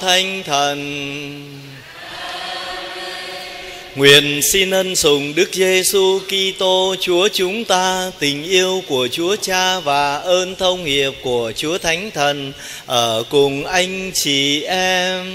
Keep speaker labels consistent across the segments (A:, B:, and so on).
A: thánh thần Nguyện xin ân sùng Đức Giêsu Kitô Chúa chúng ta, tình yêu của Chúa Cha và ơn thông hiệp của Chúa Thánh Thần ở cùng anh chị em.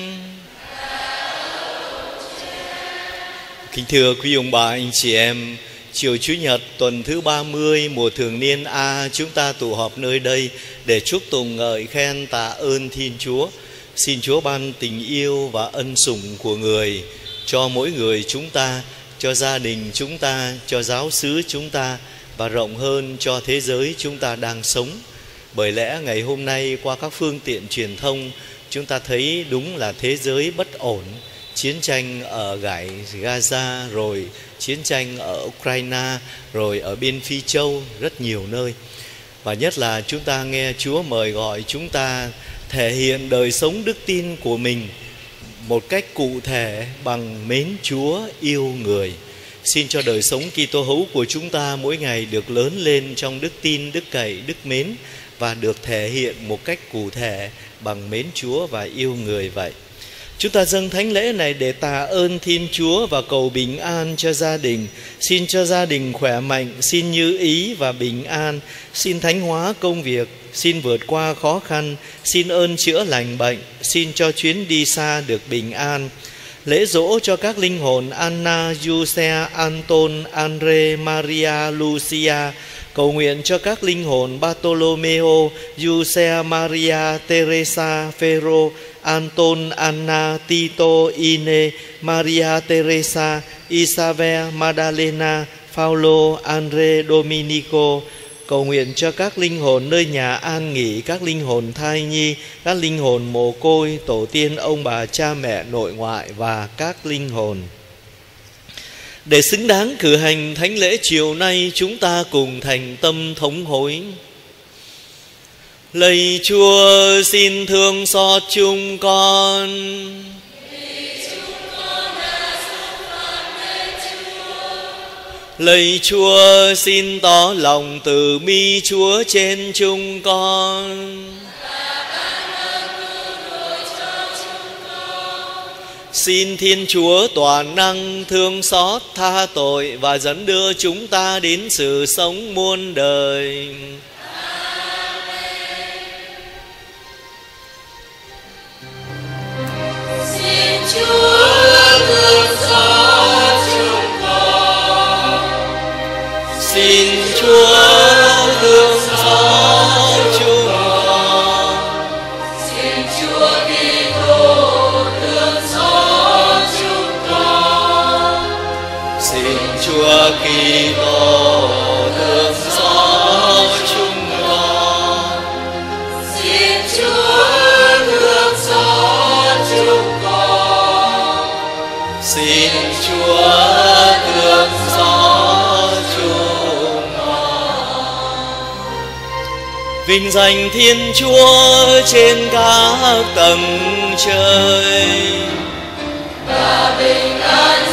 A: Kính thưa quý ông bà anh chị em, chiều Chủ nhật tuần thứ 30 mùa thường niên A chúng ta tụ họp nơi đây để chúc tùng ngợi khen tạ ơn Thiên Chúa. Xin Chúa ban tình yêu và ân sủng của người cho mỗi người chúng ta, cho gia đình chúng ta, cho giáo xứ chúng ta và rộng hơn cho thế giới chúng ta đang sống. Bởi lẽ ngày hôm nay qua các phương tiện truyền thông chúng ta thấy đúng là thế giới bất ổn, chiến tranh ở gãy Gaza rồi chiến tranh ở Ukraine rồi ở bên Phi Châu rất nhiều nơi. Và nhất là chúng ta nghe Chúa mời gọi chúng ta thể hiện đời sống đức tin của mình một cách cụ thể bằng mến Chúa yêu người. Xin cho đời sống Kitô hữu của chúng ta mỗi ngày được lớn lên trong đức tin, đức cậy, đức mến và được thể hiện một cách cụ thể bằng mến Chúa và yêu người vậy. Chúng ta dâng thánh lễ này để tạ ơn Thiên Chúa và cầu bình an cho gia đình. Xin cho gia đình khỏe mạnh, xin như ý và bình an, xin thánh hóa công việc, xin vượt qua khó khăn, xin ơn chữa lành bệnh, xin cho chuyến đi xa được bình an. Lễ dỗ cho các linh hồn Anna, Giuse, Anton, Andre, Maria, Lucia, cầu nguyện cho các linh hồn Bartolomeo, Giuse, Maria, Teresa, Ferro, Anton, Anna, Tito, Ine, Maria Teresa, Isabel, Madalena, Paulo, Andre, Dominico, cầu nguyện cho các linh hồn nơi nhà an nghỉ, các linh hồn thai nhi, các linh hồn mồ côi, tổ tiên ông bà cha mẹ nội ngoại và các linh hồn. Để xứng đáng cử hành thánh lễ chiều nay, chúng ta cùng thành tâm thống hối. Lạy Chúa xin thương xót chúng con Lạy Chúa, xin tỏ lòng từ bi Chúa trên chúng con Xin Thiên Chúa toàn năng thương xót tha tội và dẫn đưa chúng ta đến sự sống muôn đời. xin Chúa thương xót. Vinh danh Thiên Chúa trên các tầng trời.
B: Và bình an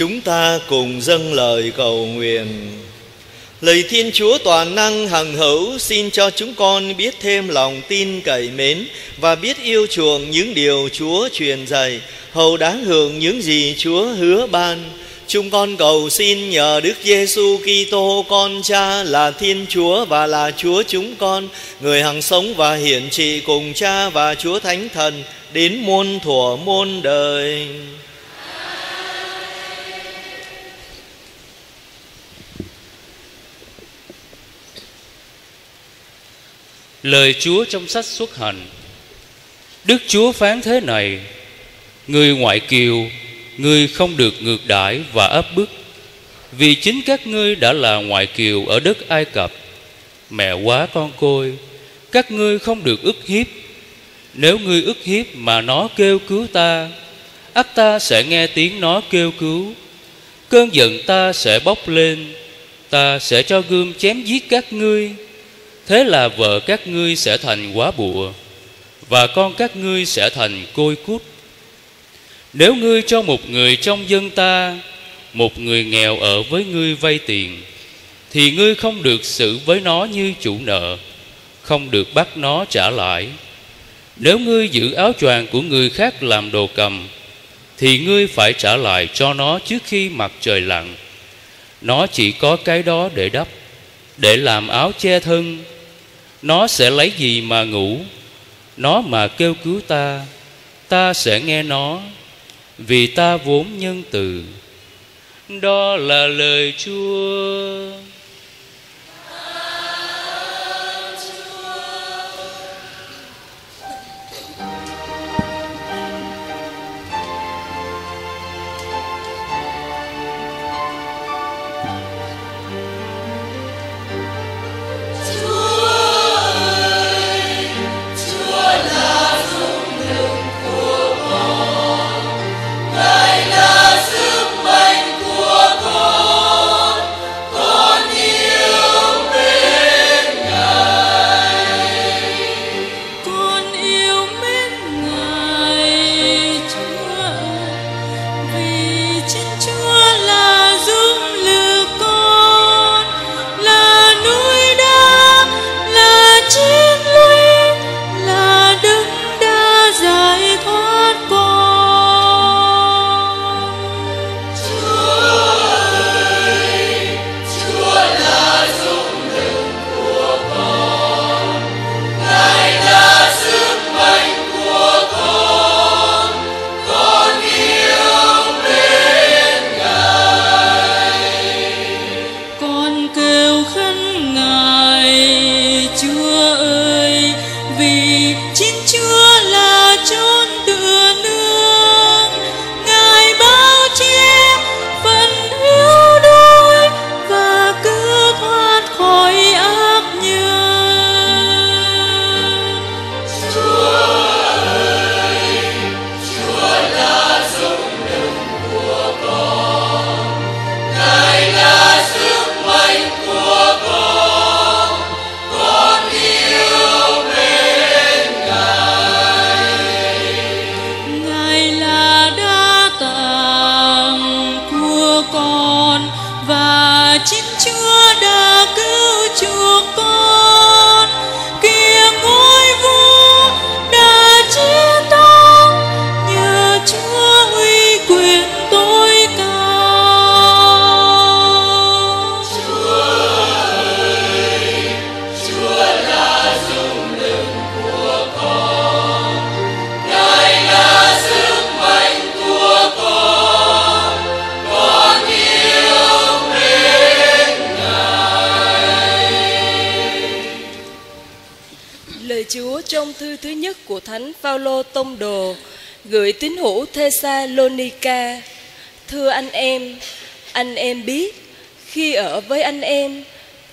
B: Chúng
A: ta cùng dâng lời cầu nguyện. Lời Thiên Chúa toàn năng hằng hữu Xin cho chúng con biết thêm lòng tin cậy mến Và biết yêu chuộng những điều Chúa truyền dạy. Hầu đáng hưởng những gì Chúa hứa ban. Chúng con cầu xin nhờ Đức Giêsu Kitô con Cha là Thiên Chúa và là Chúa chúng con, người hằng sống và hiển trị cùng Cha và Chúa Thánh Thần đến muôn thuở muôn đời.
C: Lời Chúa trong sách xuất hành. Đức Chúa phán thế này, Người ngoại kiều Ngươi không được ngược đãi và áp bức. Vì chính các ngươi đã là ngoại kiều ở đất Ai Cập, Mẹ quá con côi, Các ngươi không được ức hiếp. Nếu ngươi ức hiếp mà nó kêu cứu ta, ắt ta sẽ nghe tiếng nó kêu cứu. Cơn giận ta sẽ bốc lên, Ta sẽ cho gươm chém giết các ngươi. Thế là vợ các ngươi sẽ thành quá bụa, Và con các ngươi sẽ thành côi cút. Nếu ngươi cho một người trong dân ta, Một người nghèo ở với ngươi vay tiền, Thì ngươi không được xử với nó như chủ nợ, Không được bắt nó trả lại Nếu ngươi giữ áo choàng của người khác làm đồ cầm, Thì ngươi phải trả lại cho nó trước khi mặt trời lặn. Nó chỉ có cái đó để đắp, Để làm áo che thân nó sẽ lấy gì mà ngủ? Nó mà kêu cứu ta Ta sẽ nghe nó, Vì ta vốn nhân từ. Đó là lời Chúa.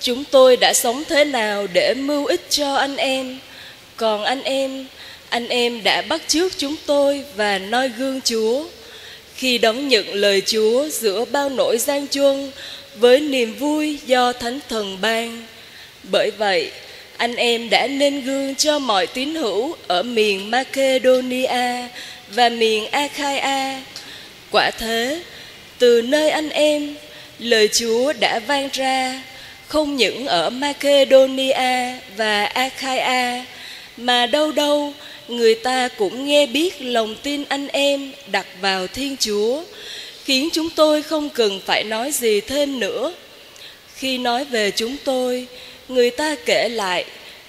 D: Chúng tôi đã sống thế nào để mưu ích cho anh em. Còn anh em, anh em đã bắt chước chúng tôi và noi gương Chúa. Khi đón nhận lời Chúa giữa bao nỗi gian chuông với niềm vui do Thánh Thần ban. Bởi vậy, anh em đã nên gương cho mọi tín hữu ở miền Macedonia và miền Achaia. Quả thế, từ nơi anh em, lời Chúa đã vang ra không những ở Macedonia và Achaia mà đâu đâu người ta cũng nghe biết lòng tin anh em đặt vào Thiên Chúa khiến chúng tôi không cần phải nói gì thêm nữa. Khi nói về chúng tôi, người ta kể lại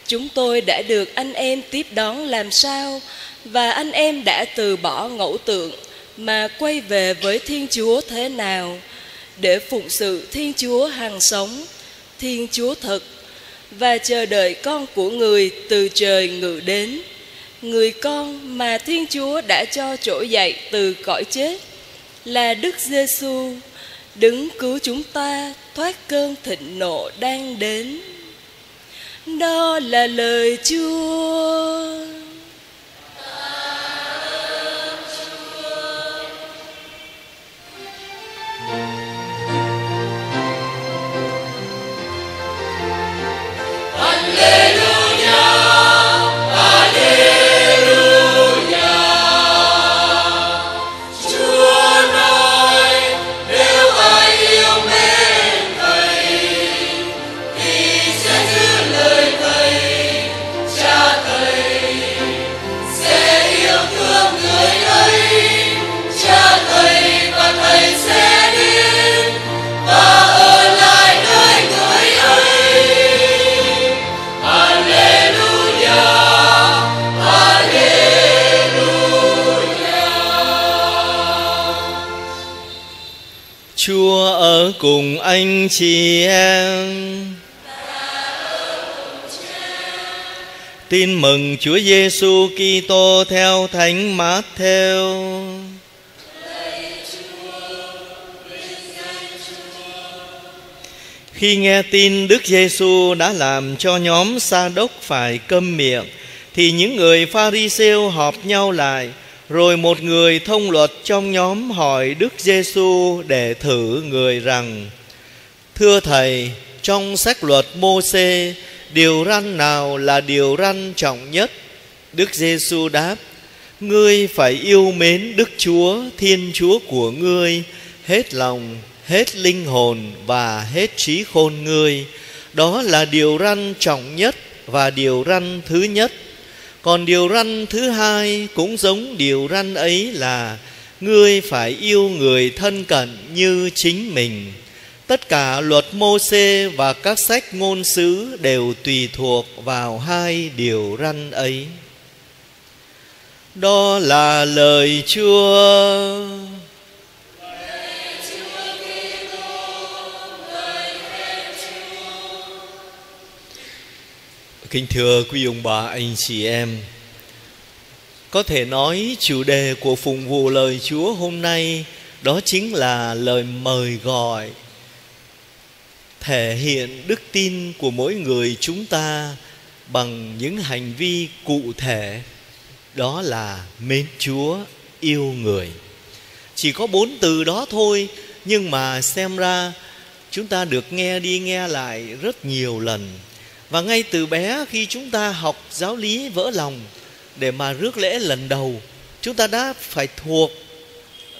D: chúng tôi đã được anh em tiếp đón làm sao và anh em đã từ bỏ ngẫu tượng mà quay về với Thiên Chúa thế nào để phụng sự Thiên Chúa hàng sống, Thiên Chúa thật, và chờ đợi con của người từ trời ngự đến. Người con mà Thiên Chúa đã cho trỗi dậy từ cõi chết là Đức Giêsu đứng cứu chúng ta thoát cơn thịnh nộ đang đến. Đó là lời Chúa.
B: Chúa
A: cùng anh chị em. Tin mừng Chúa Giêsu Kitô theo Thánh Matthew Khi nghe tin Đức Giêsu đã làm cho nhóm Sa đốc phải câm miệng, thì những người Pha-ri-siêu họp nhau lại rồi một người thông luật trong nhóm hỏi Đức Giêsu để thử người rằng Thưa thầy, trong sách luật Mô-xê, điều răn nào là điều răn trọng nhất? Đức Giêsu đáp: Ngươi phải yêu mến Đức Chúa, Thiên Chúa của ngươi hết lòng, hết linh hồn và hết trí khôn ngươi. Đó là điều răn trọng nhất và điều răn thứ nhất. Còn điều răn thứ hai cũng giống điều răn ấy là, Ngươi phải yêu người thân cận như chính mình. Tất cả luật mô xê và các sách ngôn sứ đều tùy thuộc vào hai điều răn ấy. Đó là lời Chúa. Kính thưa quý ông bà anh chị em. Có thể nói chủ đề của phụng vụ lời Chúa hôm nay Đó chính là lời mời gọi Thể hiện đức tin của mỗi người chúng ta Bằng những hành vi cụ thể. Đó là mến Chúa, yêu người. Chỉ có bốn từ đó thôi Nhưng mà xem ra chúng ta được nghe đi nghe lại rất nhiều lần và ngay từ bé khi chúng ta học giáo lý vỡ lòng để mà rước lễ lần đầu, chúng ta đã phải thuộc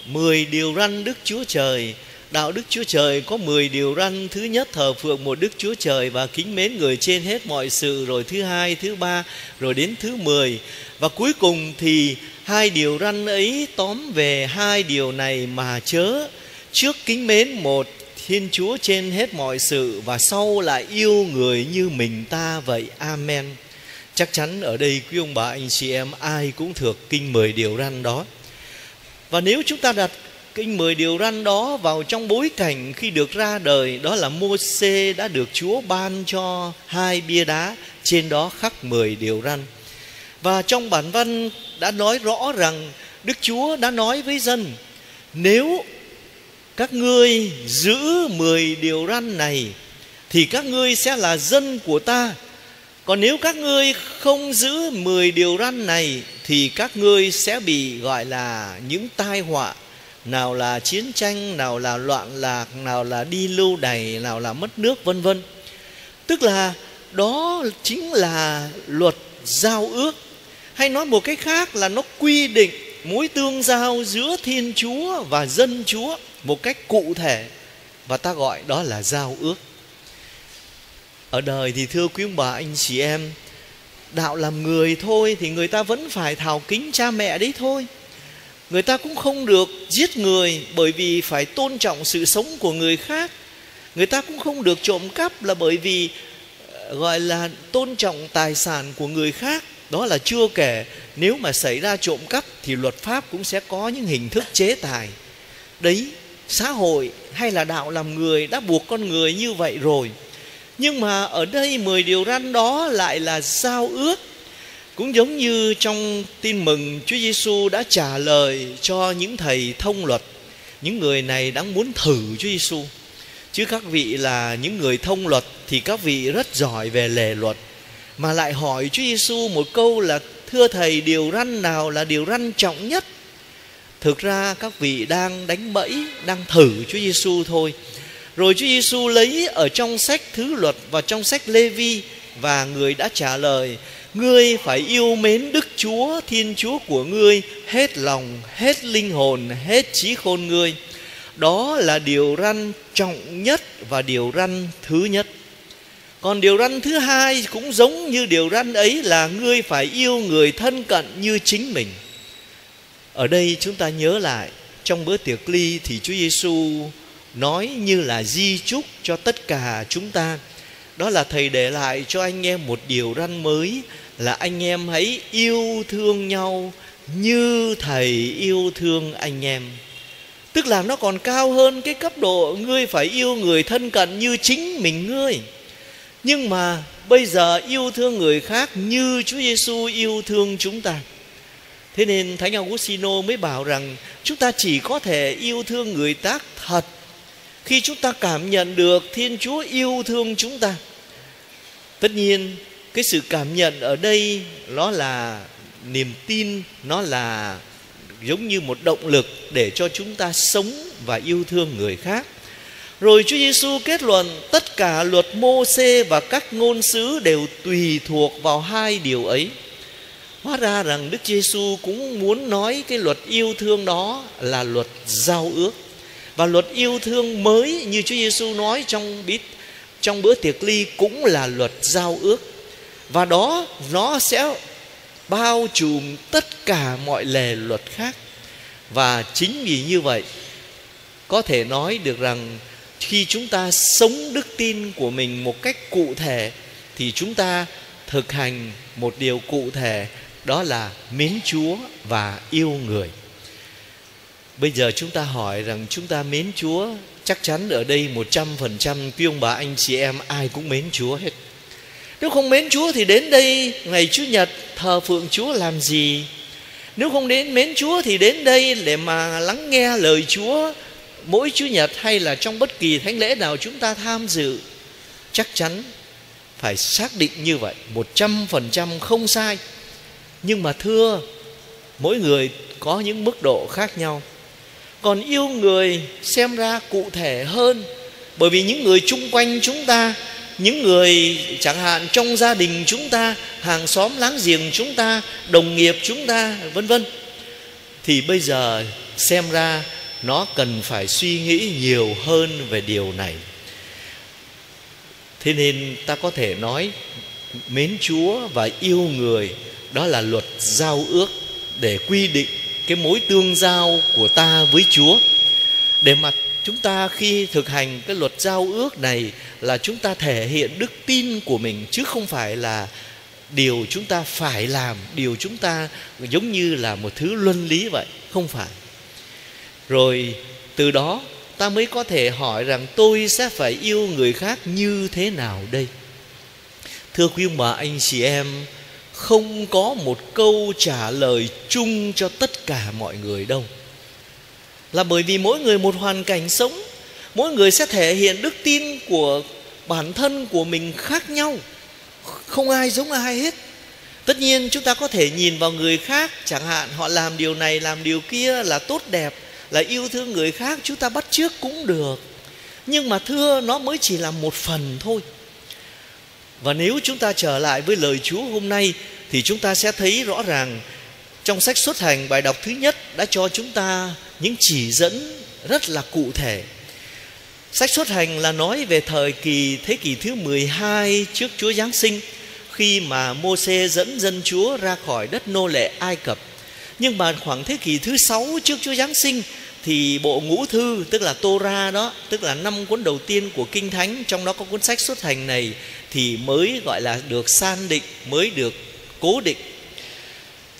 A: 10 điều răn Đức Chúa Trời. Đạo Đức Chúa Trời có 10 điều răn Thứ nhất thờ phượng một Đức Chúa Trời Và kính mến người trên hết mọi sự Rồi thứ hai, thứ ba Rồi đến thứ 10 Và cuối cùng thì hai điều răn ấy Tóm về hai điều này mà chớ Trước kính mến một Thiên Chúa trên hết mọi sự và sau lại yêu người như mình ta vậy. Amen. Chắc chắn ở đây quý ông bà, anh chị em, ai cũng thuộc kinh 10 điều răn đó. Và nếu chúng ta đặt kinh 10 điều răn đó vào trong bối cảnh khi được ra đời, đó là Môse đã được Chúa ban cho hai bia đá, trên đó khắc 10 điều răn. và trong bản văn đã nói rõ rằng đức chúa đã nói với dân, nếu các ngươi giữ 10 điều răn này, thì các ngươi sẽ là dân của ta. Còn nếu các ngươi không giữ 10 điều răn này, thì các ngươi sẽ bị gọi là những tai họa. Nào là chiến tranh, nào là loạn lạc, nào là đi lưu đày, nào là mất nước, vân vân. Tức là đó chính là luật giao ước. Hay nói một cách khác là nó quy định mối tương giao giữa thiên chúa và dân chúa một cách cụ thể, và ta gọi đó là giao ước. Ở đời thì, thưa quý ông bà, anh chị em, đạo làm người thôi thì người ta vẫn phải thảo kính cha mẹ đấy thôi. Người ta cũng không được giết người bởi vì phải tôn trọng sự sống của người khác. Người ta cũng không được trộm cắp là bởi vì ờ, gọi là tôn trọng tài sản của người khác đó là chưa kể nếu mà xảy ra trộm cắp thì luật pháp cũng sẽ có những hình thức chế tài. Đấy, xã hội hay là đạo làm người đã buộc con người như vậy rồi. Nhưng mà ở đây 10 điều răn đó lại là giao ước. Cũng giống như trong tin mừng Chúa Giêsu đã trả lời cho những thầy thông luật, những người này đang muốn thử Chúa Giêsu chứ các vị là những người thông luật thì các vị rất giỏi về lề luật mà lại hỏi Chúa Giêsu một câu là thưa thầy điều răn nào là điều răn trọng nhất thực ra các vị đang đánh bẫy đang thử Chúa Giêsu thôi rồi Chúa Giêsu lấy ở trong sách thứ luật và trong sách Lê Vi và người đã trả lời ngươi phải yêu mến Đức Chúa Thiên Chúa của ngươi hết lòng, hết linh hồn, hết trí khôn ngươi. Đó là điều răn trọng nhất và điều răn thứ nhất. Còn điều răn thứ hai cũng giống như điều răn ấy là ngươi phải yêu người thân cận như chính mình. Ở đây chúng ta nhớ lại, trong bữa tiệc ly thì Chúa Giêsu nói như là di chúc cho tất cả chúng ta. Đó là thầy để lại cho anh em một điều răn mới là anh em hãy yêu thương nhau như thầy yêu thương anh em. Tức là nó còn cao hơn cái cấp độ ngươi phải yêu người thân cận như chính mình ngươi nhưng mà bây giờ yêu thương người khác như Chúa Giêsu yêu thương chúng ta. Thế nên Thánh Augustino mới bảo rằng chúng ta chỉ có thể yêu thương người tác thật. Khi chúng ta cảm nhận được Thiên Chúa yêu thương chúng ta, tất nhiên cái sự cảm nhận ở đây nó là niềm tin, nó là giống như một động lực để cho chúng ta sống và yêu thương người khác rồi Chúa Giêsu kết luận, tất cả luật mô xê và các ngôn sứ đều tùy thuộc vào hai điều ấy. Hóa ra rằng Đức Giêsu cũng muốn nói cái luật yêu thương đó là luật giao ước. Và luật yêu thương mới như Chúa Giêsu nói trong bít trong bữa tiệc ly cũng là luật giao ước và đó, nó sẽ bao trùm tất cả mọi lề luật khác và chính vì như vậy, có thể nói được rằng khi chúng ta sống đức tin của mình một cách cụ thể, thì chúng ta thực hành một điều cụ thể, đó là mến Chúa và yêu người. Bây giờ chúng ta hỏi rằng chúng ta mến Chúa, chắc chắn ở đây một trăm phần trăm quý ông bà, anh chị em, ai cũng mến Chúa hết. Nếu không mến Chúa thì đến đây ngày Chủ nhật, thờ phượng Chúa làm gì? Nếu không đến mến Chúa thì đến đây để mà lắng nghe lời Chúa mỗi Chủ nhật hay là trong bất kỳ thánh lễ nào chúng ta tham dự. Chắc chắn phải xác định như vậy, một trăm phần trăm không sai. Nhưng mà thưa, mỗi người có những mức độ khác nhau. Còn yêu người xem ra cụ thể hơn bởi vì những người chung quanh chúng ta những người chẳng hạn trong gia đình chúng ta hàng xóm láng giềng chúng ta đồng nghiệp chúng ta vân vân thì bây giờ xem ra nó cần phải suy nghĩ nhiều hơn về điều này. Thế nên ta có thể nói, mến chúa và yêu người, đó là luật giao ước để quy định cái mối tương giao của ta với chúa. Để mà chúng ta khi thực hành cái luật giao ước này là chúng ta thể hiện đức tin của mình, chứ không phải là điều chúng ta phải làm, điều chúng ta giống như là một thứ luân lý vậy. Không phải rồi từ đó ta mới có thể hỏi rằng tôi sẽ phải yêu người khác như thế nào đây? Thưa quý ông bà, anh chị em, không có một câu trả lời chung cho tất cả mọi người đâu. Là bởi vì mỗi người một hoàn cảnh sống, mỗi người sẽ thể hiện đức tin của bản thân của mình khác nhau. Không ai giống ai hết. Tất nhiên chúng ta có thể nhìn vào người khác, chẳng hạn họ làm điều này, làm điều kia là tốt đẹp là yêu thương người khác chúng ta bắt trước cũng được. Nhưng mà thưa, nó mới chỉ là một phần thôi. Và nếu chúng ta trở lại với lời chúa hôm nay, thì chúng ta sẽ thấy rõ ràng trong sách xuất hành bài đọc thứ nhất đã cho chúng ta những chỉ dẫn rất là cụ thể. Sách xuất hành là nói về thời kỳ thế kỷ thứ 12 trước Chúa Giáng sinh, khi mà Môse dẫn dân Chúa ra khỏi đất nô lệ Ai Cập. Nhưng mà khoảng thế kỷ thứ sáu trước Chúa Giáng sinh thì bộ ngũ thư tức là Torah đó, tức là năm cuốn đầu tiên của Kinh Thánh trong đó có cuốn sách xuất hành này thì mới gọi là được san định, mới được cố định.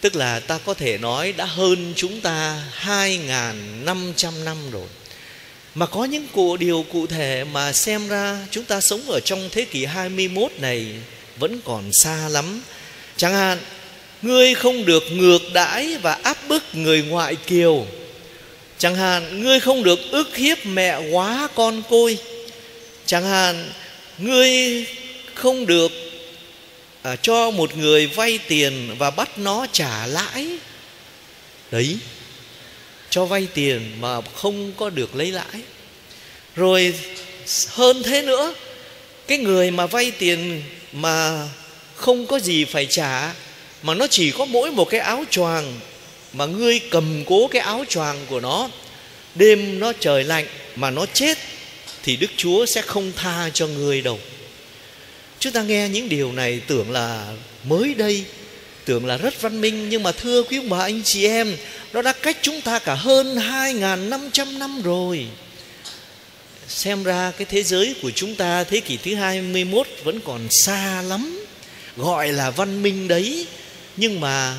A: Tức là ta có thể nói đã hơn chúng ta 2.500 năm rồi mà có những cụ điều cụ thể mà xem ra chúng ta sống ở trong thế kỷ 21 này vẫn còn xa lắm. Chẳng hạn, ngươi không được ngược đãi và áp bức người ngoại kiều. Chẳng hạn, ngươi không được ức hiếp mẹ quá con côi. Chẳng hạn, ngươi không được à, cho một người vay tiền và bắt nó trả lãi. Đấy, cho vay tiền mà không có được lấy lãi rồi hơn thế nữa cái người mà vay tiền mà không có gì phải trả mà nó chỉ có mỗi một cái áo choàng mà ngươi cầm cố cái áo choàng của nó. Đêm nó trời lạnh mà nó chết, thì đức chúa sẽ không tha cho ngươi đâu. Chúng ta nghe những điều này tưởng là mới đây, tưởng là rất văn minh, nhưng mà thưa quý ông bà anh chị em, nó đã cách chúng ta cả hơn 2.500 năm rồi. Xem ra cái thế giới của chúng ta thế kỷ thứ 21 vẫn còn xa lắm, gọi là văn minh đấy nhưng mà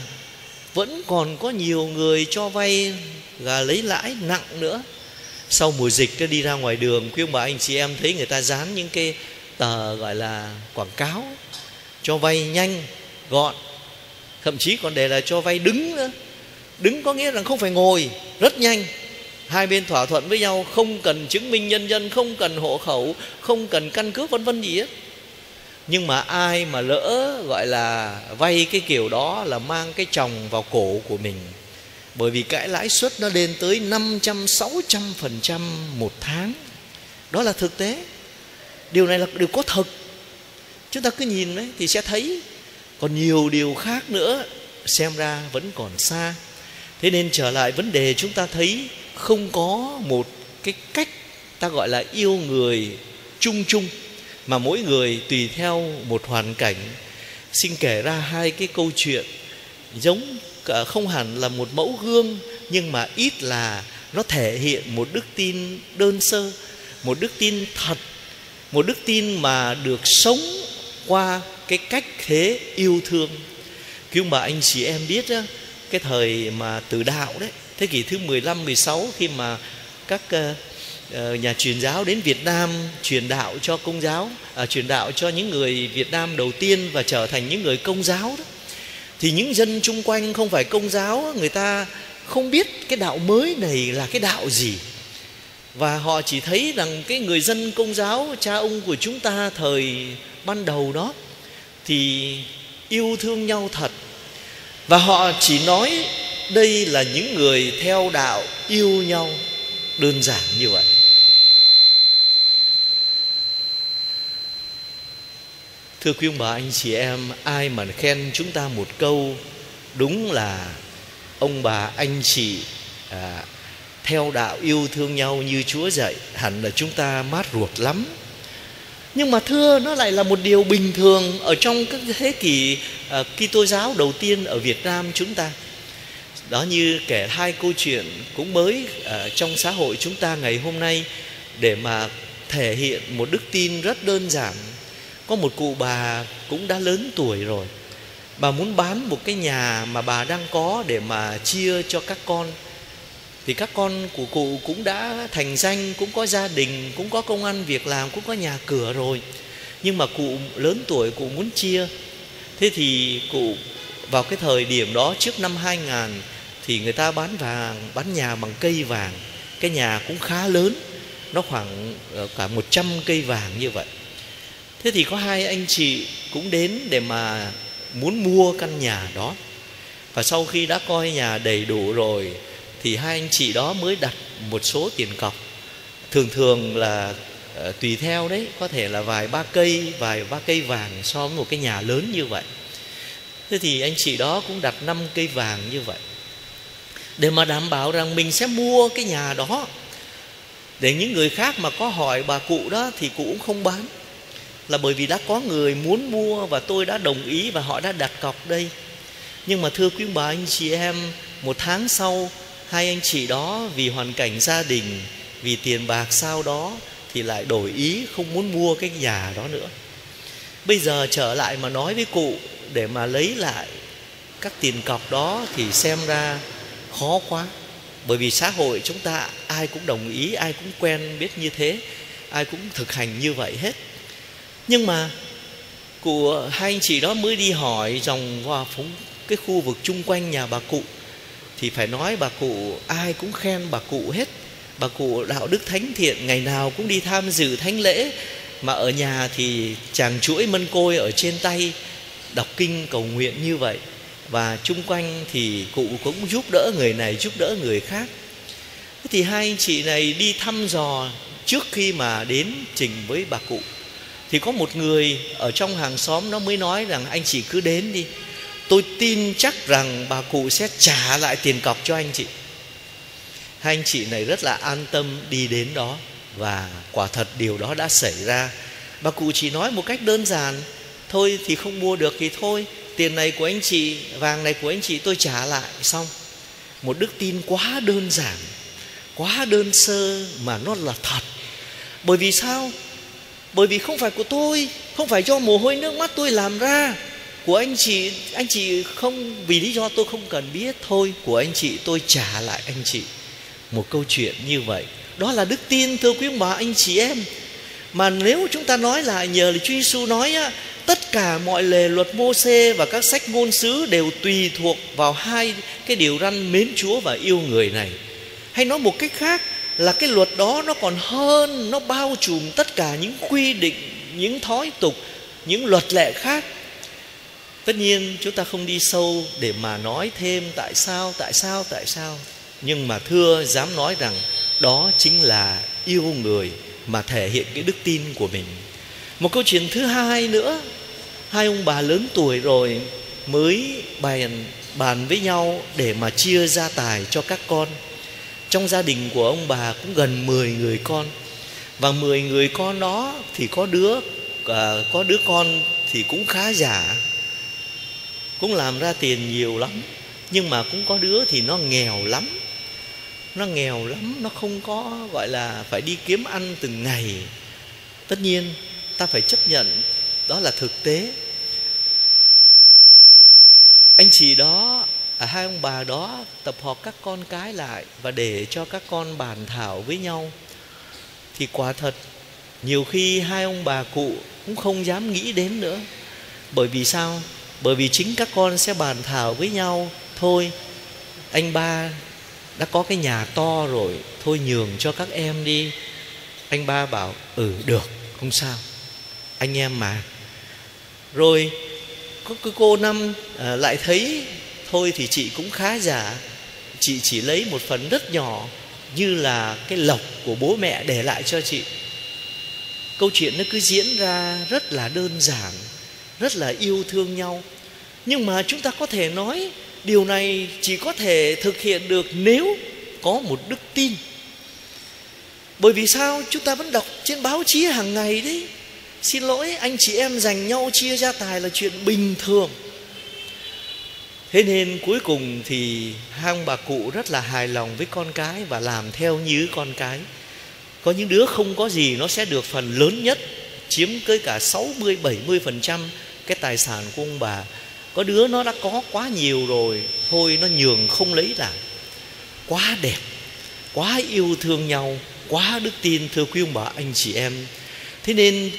A: vẫn còn có nhiều người cho vay và lấy lãi nặng nữa. Sau mùa dịch cái đi ra ngoài đường, khuyên bà anh chị em thấy người ta dán những cái tờ gọi là quảng cáo cho vay nhanh, gọn. Thậm chí còn để là cho vay đứng nữa. Đứng có nghĩa là không phải ngồi, rất nhanh. Hai bên thỏa thuận với nhau, không cần chứng minh nhân dân, không cần hộ khẩu, không cần căn cước vân vân gì hết nhưng mà ai mà lỡ, gọi là, vay cái kiểu đó là mang cái chồng vào cổ của mình. Bởi vì cái lãi suất nó lên tới 500 600 phần trăm một tháng. Đó là thực tế. Điều này là điều có thật. Chúng ta cứ nhìn đấy thì sẽ thấy còn nhiều điều khác nữa xem ra vẫn còn xa. Thế nên trở lại vấn đề chúng ta thấy không có một cái cách ta gọi là yêu người chung chung mà mỗi người tùy theo một hoàn cảnh. Xin kể ra hai cái câu chuyện. Giống à, không hẳn là một mẫu gương nhưng mà ít là nó thể hiện một đức tin đơn sơ một đức tin thật một đức tin mà được sống qua cái cách thế yêu thương. Cứ mà anh chị em biết đó, cái thời mà từ đạo đấy thế kỷ thứ 15 16 khi mà các à, Ờ, nhà truyền giáo đến Việt Nam truyền đạo cho công giáo à, truyền đạo cho những người Việt Nam đầu tiên và trở thành những người công giáo đó. Thì những dân chung quanh không phải công giáo người ta không biết cái đạo mới này là cái đạo gì. Và họ chỉ thấy rằng cái người dân công giáo cha ông của chúng ta thời ban đầu đó thì yêu thương nhau thật. Và họ chỉ nói đây là những người theo đạo yêu nhau đơn giản như vậy. Thưa quý ông bà anh chị em ai mà khen chúng ta một câu đúng là ông bà anh chị à, theo đạo yêu thương nhau như chúa dạy hẳn là chúng ta mát ruột lắm. Nhưng mà thưa nó lại là một điều bình thường ở trong các thế kỷ uh, Kitô giáo đầu tiên ở Việt Nam chúng ta. Đó như kể hai câu chuyện cũng mới ở trong xã hội chúng ta ngày hôm nay để mà thể hiện một đức tin rất đơn giản có một cụ bà cũng đã lớn tuổi rồi. Bà muốn bán một cái nhà mà bà đang có để mà chia cho các con. Thì các con của cụ cũng đã thành danh, cũng có gia đình, cũng có công ăn việc làm, cũng có nhà cửa rồi. Nhưng mà cụ lớn tuổi, cụ muốn chia. Thế thì cụ vào cái thời điểm đó, trước năm 2000 thì người ta bán vàng, bán nhà bằng cây vàng. Cái nhà cũng khá lớn, nó khoảng ờ, cả 100 cây vàng như vậy thế thì có hai anh chị cũng đến để mà muốn mua căn nhà đó. Và sau khi đã coi nhà đầy đủ rồi thì hai anh chị đó mới đặt một số tiền cọc. Thường thường là uh, tùy theo đấy có thể là vài ba cây vài ba cây vàng so với một cái nhà lớn như vậy. Thế thì anh chị đó cũng đặt năm cây vàng như vậy. Để mà đảm bảo rằng mình sẽ mua cái nhà đó. Để những người khác mà có hỏi bà cụ đó thì cụ cũng không bán là bởi vì đã có người muốn mua và tôi đã đồng ý và họ đã đặt cọc đây. Nhưng mà thưa quý bà anh chị em, một tháng sau, hai anh chị đó vì hoàn cảnh gia đình, vì tiền bạc sau đó thì lại đổi ý không muốn mua cái nhà đó nữa. Bây giờ trở lại mà nói với cụ để mà lấy lại các tiền cọc đó thì xem ra khó quá. Bởi vì xã hội chúng ta ai cũng đồng ý, ai cũng quen biết như thế, ai cũng thực hành như vậy hết nhưng mà của hai anh chị đó mới đi hỏi dòng qua phúng cái khu vực chung quanh nhà bà cụ. Thì phải nói bà cụ ai cũng khen bà cụ hết. Bà cụ đạo đức thánh thiện, ngày nào cũng đi tham dự thánh lễ. Mà ở nhà thì chàng chuỗi mân côi ở trên tay, đọc kinh cầu nguyện như vậy. Và chung quanh thì cụ cũng giúp đỡ người này, giúp đỡ người khác. Thì hai anh chị này đi thăm dò trước khi mà đến trình với bà cụ thì có một người ở trong hàng xóm nó mới nói rằng, anh chị cứ đến đi. Tôi tin chắc rằng bà cụ sẽ trả lại tiền cọc cho anh chị. Hai anh chị này rất là an tâm đi đến đó và quả thật điều đó đã xảy ra. Bà cụ chỉ nói một cách đơn giản, thôi thì không mua được thì thôi, tiền này của anh chị, vàng này của anh chị tôi trả lại. Xong, một đức tin quá đơn giản, quá đơn sơ mà nó là thật. Bởi vì sao? Bởi vì không phải của tôi không phải do mồ hôi nước mắt tôi làm ra. Của anh chị anh chị không vì lý do tôi không cần biết thôi. Của anh chị tôi trả lại anh chị. Một câu chuyện như vậy. Đó là đức tin thưa quý ông bà anh chị em. Mà nếu chúng ta nói là nhờ là Chúa Giêsu nói á, tất cả mọi lề luật mô xê và các sách ngôn sứ đều tùy thuộc vào hai cái điều răn mến Chúa và yêu người này. Hay nói một cách khác là cái luật đó nó còn hơn, nó bao trùm tất cả những quy định, những thói tục, những luật lệ khác. Tất nhiên, chúng ta không đi sâu để mà nói thêm tại sao tại sao tại sao. Nhưng mà thưa, dám nói rằng đó chính là yêu người mà thể hiện cái đức tin của mình. Một câu chuyện thứ hai nữa. Hai ông bà lớn tuổi rồi mới bàn bàn với nhau để mà chia gia tài cho các con trong gia đình của ông bà cũng gần 10 người con. Và 10 người con đó thì có đứa à, có đứa con thì cũng khá giả cũng làm ra tiền nhiều lắm nhưng mà cũng có đứa thì nó nghèo lắm. Nó nghèo lắm nó không có gọi là phải đi kiếm ăn từng ngày. Tất nhiên ta phải chấp nhận đó là thực tế. Anh chị đó à, hai ông bà đó tập hợp các con cái lại và để cho các con bàn thảo với nhau. Thì quả thật nhiều khi hai ông bà cụ cũng không dám nghĩ đến nữa. Bởi vì sao? Bởi vì chính các con sẽ bàn thảo với nhau thôi anh ba đã có cái nhà to rồi thôi nhường cho các em đi. Anh ba bảo ừ được không sao. Anh em mà. Rồi có cô năm à, lại thấy thôi thì chị cũng khá giả chị chỉ lấy một phần rất nhỏ như là cái lộc của bố mẹ để lại cho chị. Câu chuyện nó cứ diễn ra rất là đơn giản, rất là yêu thương nhau. Nhưng mà chúng ta có thể nói điều này chỉ có thể thực hiện được nếu có một đức tin. Bởi vì sao? Chúng ta vẫn đọc trên báo chí hàng ngày đấy. Xin lỗi, anh chị em dành nhau chia gia tài là chuyện bình thường thế nên cuối cùng thì hai ông bà cụ rất là hài lòng với con cái và làm theo như con cái. Có những đứa không có gì nó sẽ được phần lớn nhất, chiếm tới cả 60 70 phần trăm cái tài sản của ông bà. Có đứa nó đã có quá nhiều rồi, thôi nó nhường không lấy là quá đẹp, quá yêu thương nhau, quá đức tin, thưa quý ông bà, anh chị em. Thế nên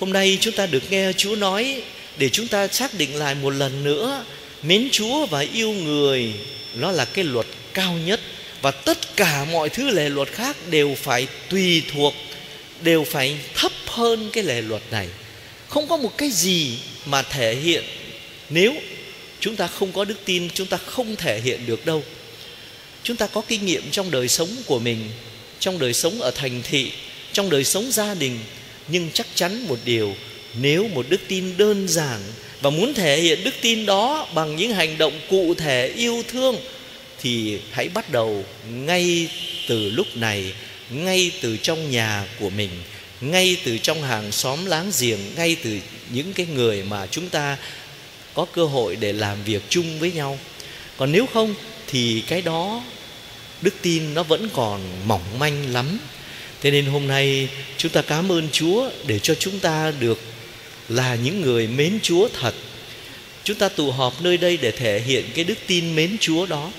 A: hôm nay chúng ta được nghe chúa nói, để chúng ta xác định lại một lần nữa mến Chúa và yêu người, nó là cái luật cao nhất. Và tất cả mọi thứ lệ luật khác đều phải tùy thuộc, đều phải thấp hơn cái lệ luật này. Không có một cái gì mà thể hiện. Nếu chúng ta không có đức tin, chúng ta không thể hiện được đâu. Chúng ta có kinh nghiệm trong đời sống của mình, trong đời sống ở thành thị, trong đời sống gia đình. Nhưng chắc chắn một điều, nếu một đức tin đơn giản và muốn thể hiện đức tin đó bằng những hành động cụ thể yêu thương, thì hãy bắt đầu ngay từ lúc này, ngay từ trong nhà của mình, ngay từ trong hàng xóm láng giềng, ngay từ những cái người mà chúng ta có cơ hội để làm việc chung với nhau. Còn nếu không, thì cái đó, đức tin nó vẫn còn mỏng manh lắm. Thế nên hôm nay, chúng ta cảm ơn chúa để cho chúng ta được là những người mến chúa thật. Chúng ta tụ họp nơi đây để thể hiện cái đức tin mến chúa đó.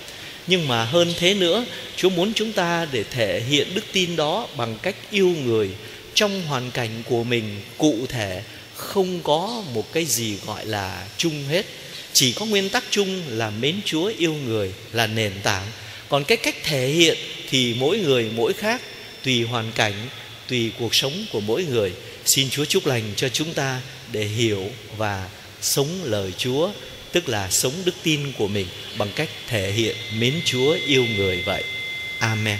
A: Nhưng mà hơn thế nữa, chúa muốn chúng ta để thể hiện đức tin đó bằng cách yêu người trong hoàn cảnh của mình cụ thể, không có một cái gì gọi là chung hết. Chỉ có nguyên tắc chung là mến chúa, yêu người là nền tảng. Còn cái cách thể hiện thì mỗi người mỗi khác, tùy hoàn cảnh, tùy cuộc sống của mỗi người. Xin chúa chúc lành cho chúng ta để hiểu và sống lời chúa, tức là sống đức tin của mình bằng cách thể hiện mến chúa yêu người vậy. Amen.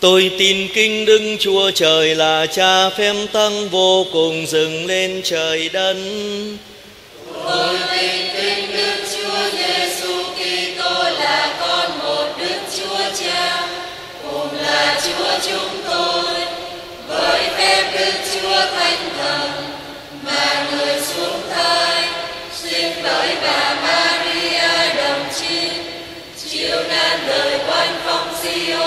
A: Tôi tin kinh Đức Chúa Trời là cha phép tăng vô cùng dừng lên trời đất.
E: Tôi tin kinh Đức Chúa Giêsu Kitô là con một Đức Chúa Cha, cùng là Chúa chúng tôi, với phép Đức Chúa Thánh Thần mà người xuống thai, sinh bởi bà Maria đồng chi, chịu nan đời quanh phong Siô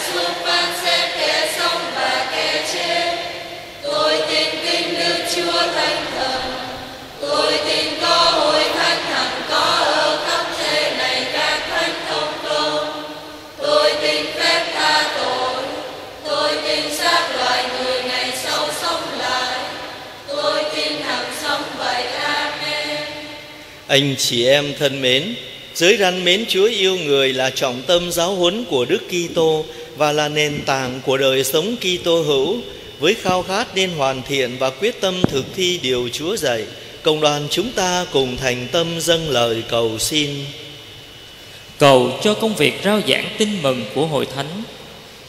A: Anh chị em thân mến, giới răn mến Chúa yêu người là trọng tâm giáo huấn của Đức Kitô và là nền tảng của đời sống Kitô hữu. Với khao khát nên hoàn thiện và quyết tâm thực thi điều Chúa dạy, cộng đoàn chúng ta cùng thành tâm dâng lời cầu xin.
F: cầu cho công việc rao giảng tin mừng của hội thánh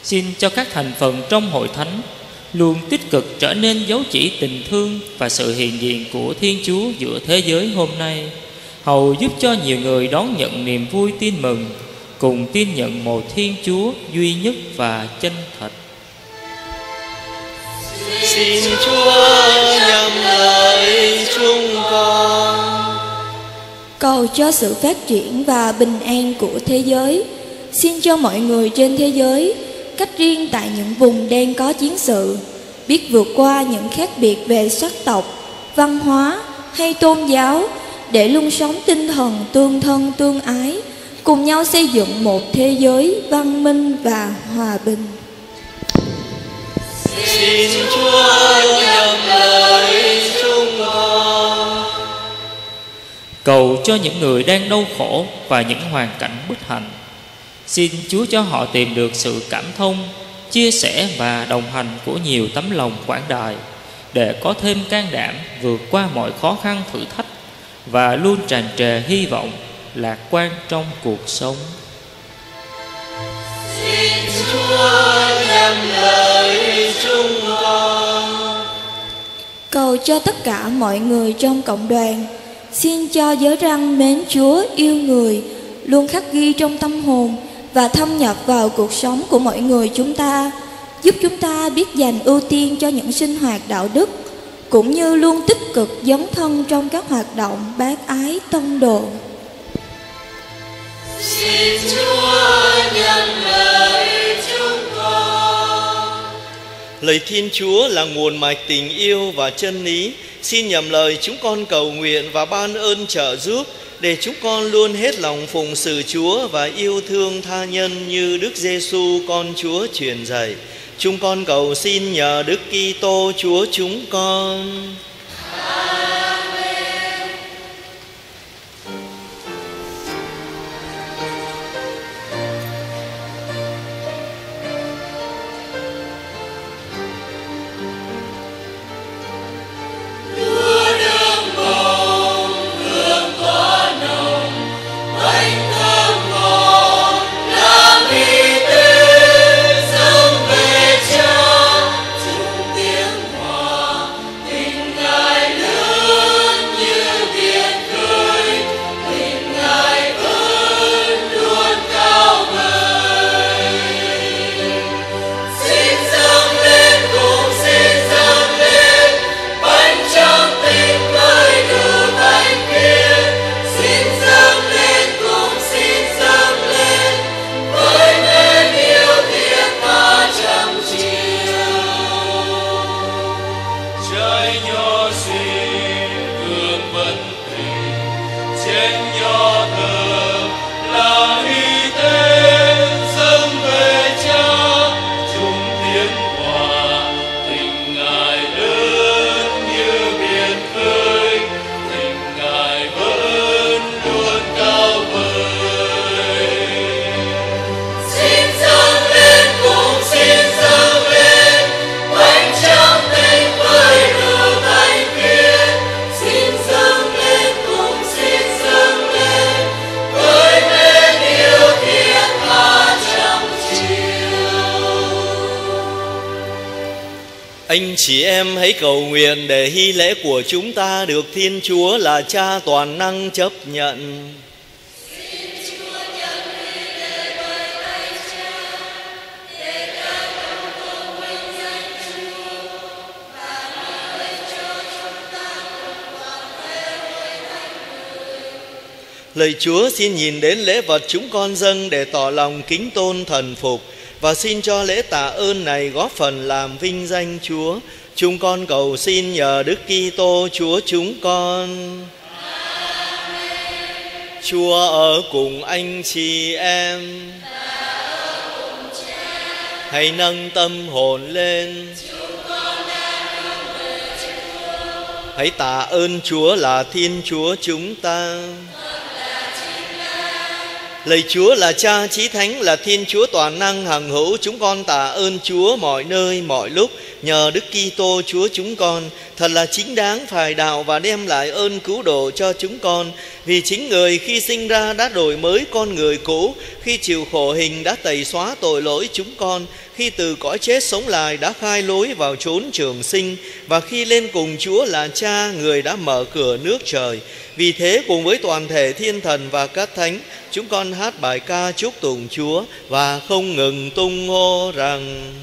F: xin cho các thành phần trong hội thánh luôn tích cực trở nên dấu chỉ tình thương và sự hiện diện của thiên chúa giữa thế giới hôm nay hầu giúp cho nhiều người đón nhận niềm vui tin mừng cùng tin nhận một thiên chúa duy nhất và chân thật
A: Xin Chúa nhầm lời chúng con.
G: cầu cho sự phát triển và bình an của thế giới xin cho mọi người trên thế giới cách riêng tại những vùng đang có chiến sự biết vượt qua những khác biệt về sắc tộc văn hóa hay tôn giáo để luôn sống tinh thần tương thân tương ái cùng nhau xây dựng một thế giới văn minh và hòa bình
A: Xin Chúa nhầm lời chúng con.
F: cầu cho những người đang đau khổ và những hoàn cảnh bất hạnh xin chúa cho họ tìm được sự cảm thông chia sẻ và đồng hành của nhiều tấm lòng quảng đại để có thêm can đảm vượt qua mọi khó khăn thử thách và luôn tràn trề hy vọng lạc quan trong cuộc sống
A: Chúa nhầm lời chúng con.
G: cầu cho tất cả mọi người trong cộng đoàn xin cho giới răng mến chúa yêu người luôn khắc ghi trong tâm hồn và thâm nhập vào cuộc sống của mọi người chúng ta, giúp chúng ta biết dành ưu tiên cho những sinh hoạt đạo đức, cũng như luôn tích cực dấn thân trong các hoạt động bác ái tông đồ.
B: Xin Chúa nhận lời chúng con.
A: Lời Thiên Chúa là nguồn mạch tình yêu và chân lý. Xin nhầm lời chúng con cầu nguyện và ban ơn trợ giúp để chúng con luôn hết lòng phụng sự Chúa và yêu thương tha nhân như Đức Giêsu con Chúa truyền dạy. Chúng con cầu xin nhờ Đức Kitô Chúa chúng con. Anh chị em hãy cầu nguyện để hy lễ của chúng ta được Thiên Chúa là Cha toàn năng chấp nhận. Lời Chúa xin nhìn đến lễ vật chúng con dâng để tỏ lòng kính tôn thần phục và xin cho lễ tạ ơn này góp phần làm vinh danh Chúa. Chúng con cầu xin nhờ Đức Kitô, Chúa chúng con. Chúa ở cùng anh chị em. Hãy nâng tâm hồn lên. Hãy tạ ơn Chúa là Thiên Chúa chúng ta. Lạy Chúa là Cha, Chí Thánh là Thiên Chúa toàn năng, hằng hữu, chúng con tạ ơn Chúa mọi nơi, mọi lúc. Nhờ Đức Kitô, Chúa chúng con, thật là chính đáng phải đạo và đem lại ơn cứu độ cho chúng con. Vì chính người khi sinh ra đã đổi mới con người cũ, khi chịu khổ hình đã tẩy xóa tội lỗi chúng con, khi từ cõi chết sống lại đã khai lối vào chốn trường sinh, và khi lên cùng Chúa là Cha, người đã mở cửa nước trời vì thế cùng với toàn thể thiên thần và các thánh, chúng con hát bài ca chúc tụng Chúa và không ngừng tung hô rằng,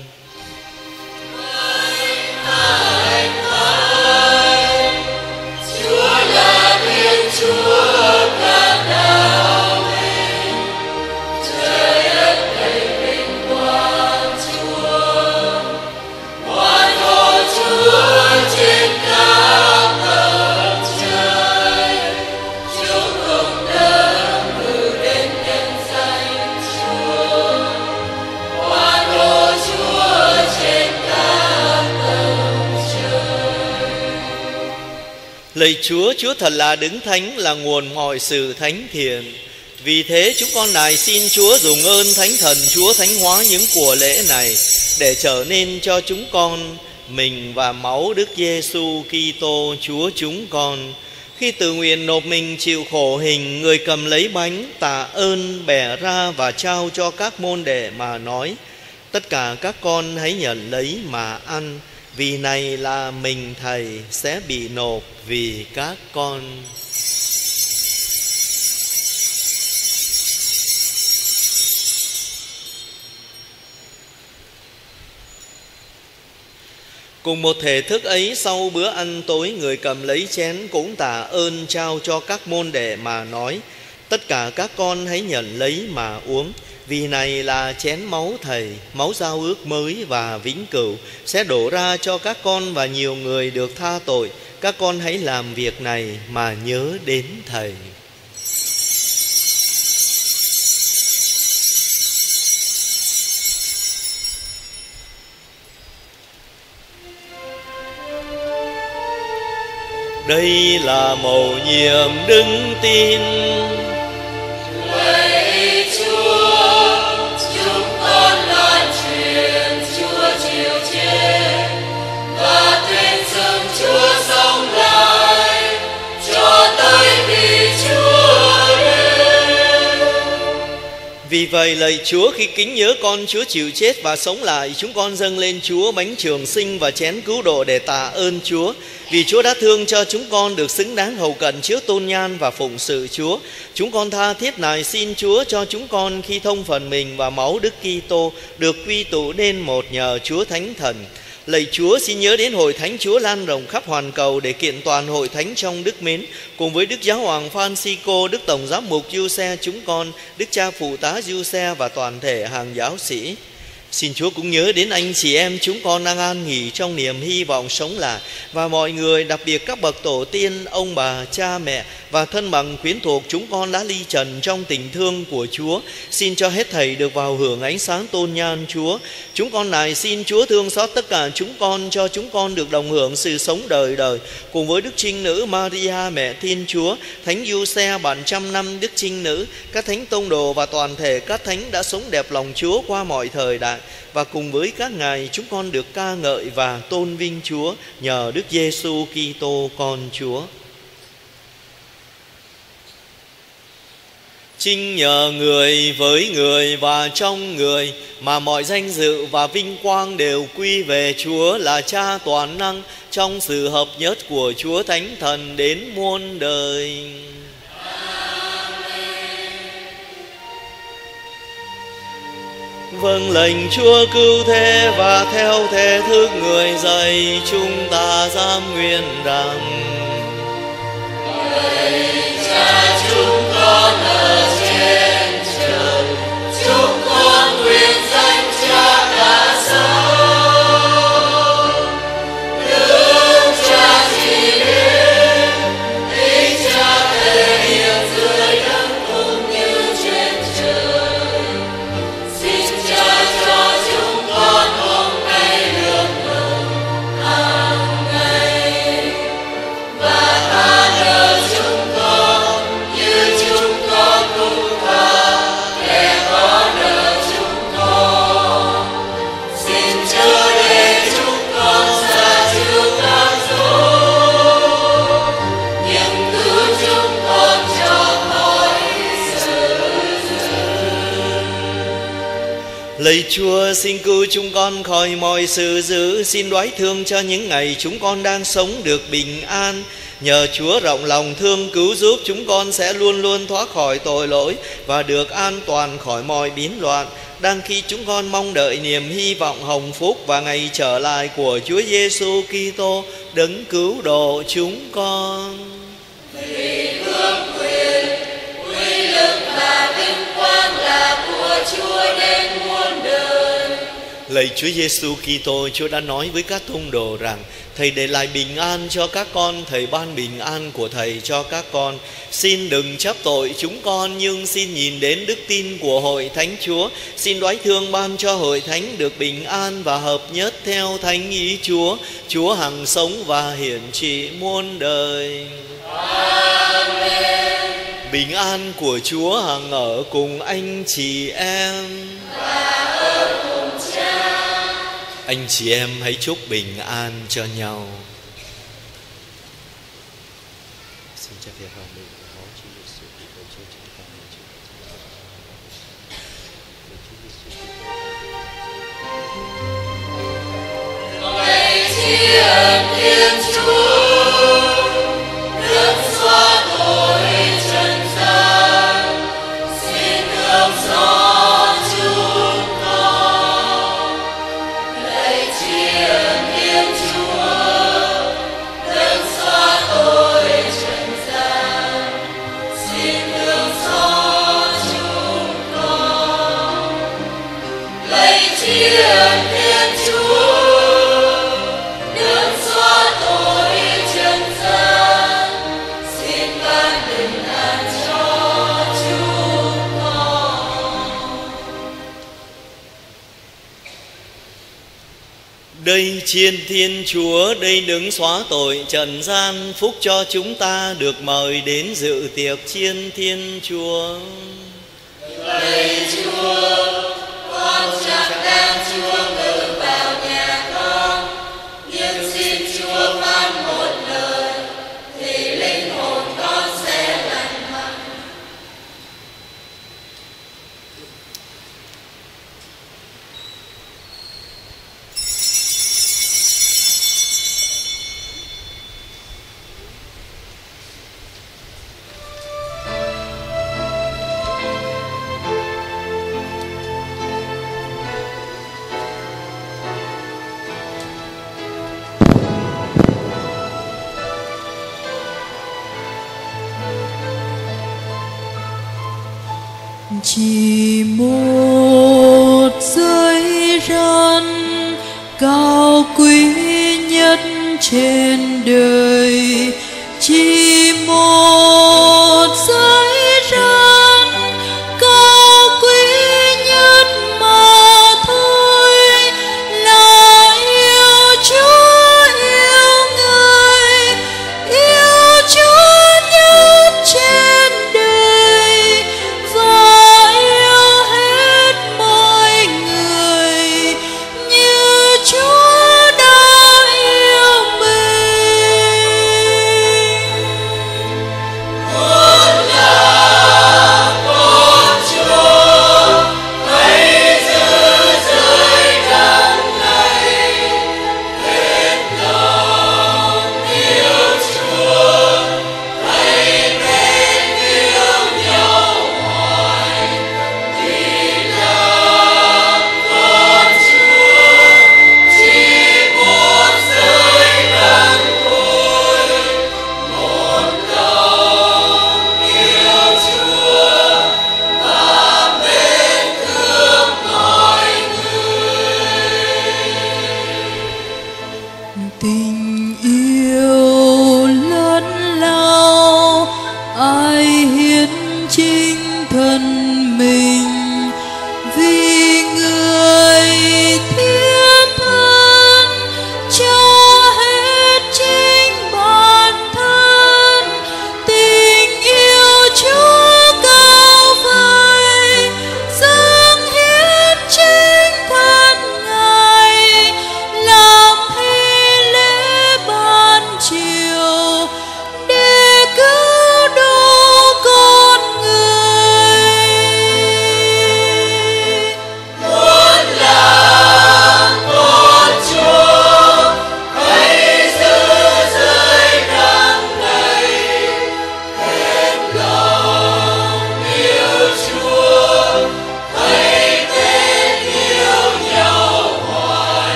B: Chúa là Thiên Chúa cả đạo
A: Lạy Chúa, Chúa thật là đứng thánh là nguồn mọi sự thánh thiện. Vì thế chúng con nài xin Chúa dùng ơn Thánh Thần Chúa thánh hóa những của lễ này để trở nên cho chúng con mình và máu Đức Giêsu Kitô Chúa chúng con. Khi tự nguyện nộp mình chịu khổ hình, người cầm lấy bánh tạ ơn bẻ ra và trao cho các môn đệ mà nói: Tất cả các con hãy nhận lấy mà ăn vì này là mình, thầy, sẽ bị nộp vì các con. Cùng một thể thức ấy, sau bữa ăn tối, Người cầm lấy chén cũng tạ ơn trao cho các môn đệ mà nói, Tất cả các con hãy nhận lấy mà uống. Vì này là chén máu thầy, máu giao ước mới và vĩnh cửu Sẽ đổ ra cho các con và nhiều người được tha tội. Các con hãy làm việc này mà nhớ đến thầy. Đây là mầu nhiệm đứng tin.
B: Chúa, chúng con là.
A: Vì vậy Chúa khi kính nhớ con Chúa chịu chết và sống lại, Chúng con dâng lên Chúa bánh trường sinh và chén cứu độ để tạ ơn Chúa. Vì Chúa đã thương cho chúng con được xứng đáng hầu cận trước tôn nhan và phụng sự Chúa. Chúng con tha thiết này xin Chúa cho chúng con khi thông phần mình và máu Đức Kitô Được quy tụ nên một nhờ Chúa Thánh Thần. Lạy Chúa xin nhớ đến hội thánh Chúa lan rộng khắp hoàn cầu để kiện toàn hội thánh trong đức mến cùng với Đức Giáo hoàng Francisco, Đức Tổng giám mục giuse chúng con, Đức cha phụ tá giuse và toàn thể hàng giáo sĩ. Xin Chúa cũng nhớ đến anh chị em chúng con đang an nghỉ trong niềm hy vọng sống lại và mọi người đặc biệt các bậc tổ tiên, ông bà, cha mẹ và thân bằng quyến thuộc chúng con đã ly trần trong tình thương của Chúa. Xin cho hết thầy được vào hưởng ánh sáng tôn nhan Chúa. Chúng con này xin Chúa thương xót tất cả chúng con cho chúng con được đồng hưởng sự sống đời đời cùng với Đức Trinh Nữ Maria mẹ Thiên Chúa, Thánh Du Xe bản trăm năm Đức Trinh Nữ, các thánh tông đồ và toàn thể các thánh đã sống đẹp lòng Chúa qua mọi thời đại và cùng với các ngài chúng con được ca ngợi và tôn vinh Chúa nhờ Đức Giêsu Kitô con Chúa. Chính nhờ người với người và trong người mà mọi danh dự và vinh quang đều quy về Chúa là Cha toàn năng trong sự hợp nhất của Chúa Thánh Thần đến muôn đời. Vâng lệnh Chúa cứu thế và theo thế thức người dạy chúng ta giam nguyện rằng
B: Cha xin cứu chúng con khỏi
A: mọi sự dữ. Xin đoái thương cho những ngày chúng con đang sống được bình an. Nhờ Chúa rộng lòng thương cứu giúp, chúng con sẽ luôn luôn thoát khỏi tội lỗi Và được an toàn khỏi mọi biến loạn. Đang khi chúng con mong đợi niềm hy vọng hồng phúc Và ngày trở lại của Chúa Giêsu Kitô, đấng cứu độ chúng con.
B: Uy lực và vinh quang là của Chúa đến muôn đời.
A: Lạy Chúa Giêsu Kitô, Chúa đã nói với các tông đồ rằng Thầy để lại bình an cho các con, Thầy ban bình an của Thầy cho các con. Xin đừng chấp tội chúng con, nhưng xin nhìn đến đức tin của Hội Thánh Chúa. Xin đoái thương ban cho Hội Thánh được bình an và hợp nhất theo thánh ý Chúa. Chúa hằng sống và hiển trị muôn đời. Bình an của Chúa hằng ở cùng anh chị em. Anh chị em hãy chúc bình an cho nhau. Xin cha phép hồng mình của máu Chúa Giêsu Kitô cho chúng con và chúng
B: Lạy tri ân Thiên
A: chiên thiên chúa, đây đứng xóa tội, trần gian Phúc cho chúng ta được mời đến dự tiệc chiên thiên chúa.
B: Lạy Chúa.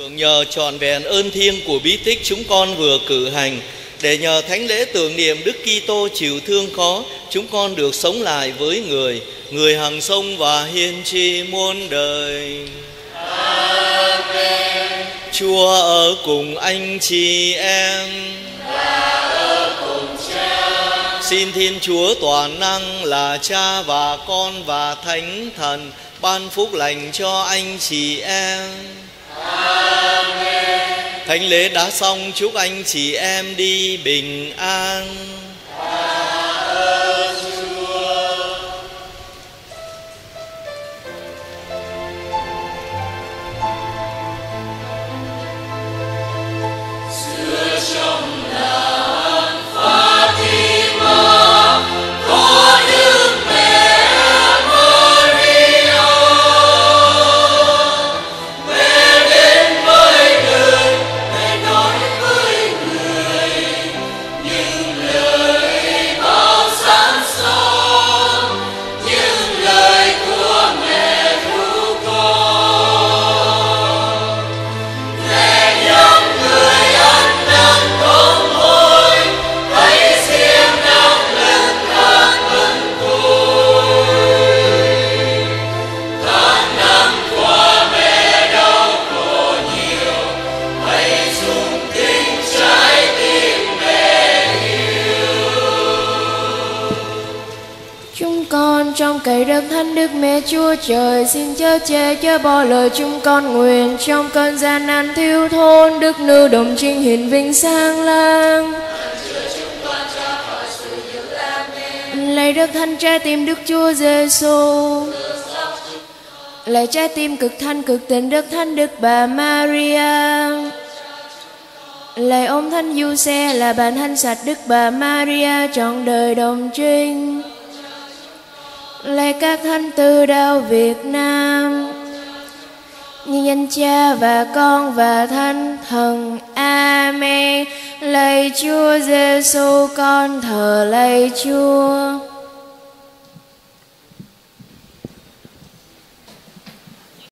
A: Tưởng nhờ trọn vẹn ơn thiêng của bí tích chúng con vừa cử hành để nhờ thánh lễ tưởng niệm Đức Kitô chịu thương khó, chúng con được sống lại với người, người hằng sông và hiên tri muôn đời. Amen. Chúa ở cùng anh chị em. Xin Thiên Chúa toàn năng là Cha và Con và Thánh Thần ban phúc lành cho anh chị em. Thánh lễ đã xong chúc anh chị em đi bình an.
H: Che chớ bỏ lời chúng con nguyện trong cơn gian nan thiếu thốn, Đức nữ đồng trinh hiển vinh sang lang. Lạy Đức Thánh Trái Tim Đức Chúa Giêsu. Lạy trái tim cực thanh cực tình Đức Thánh Đức Bà Maria. Lạy ông Thánh Du Xe là bạn thanh sạch Đức Bà Maria trọn đời đồng trinh. Lạy các thánh tư đạo Việt Nam. Như danh cha và con và thánh thần. Amen. Lạy Chúa Giêsu con thờ lạy Chúa.